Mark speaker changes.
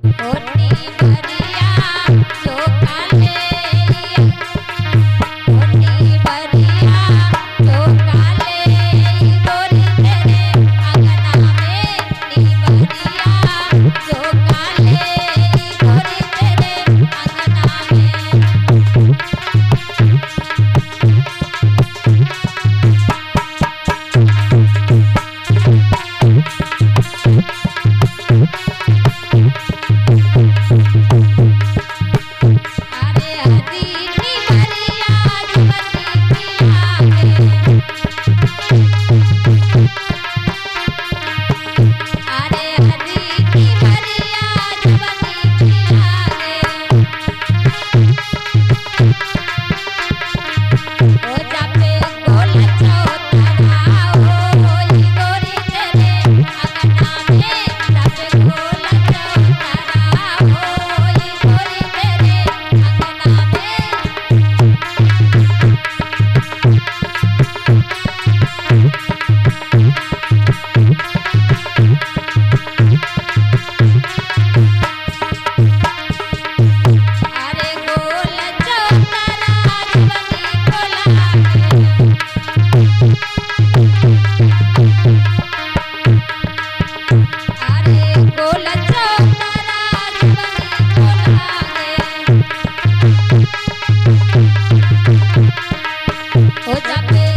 Speaker 1: What? हो जाते।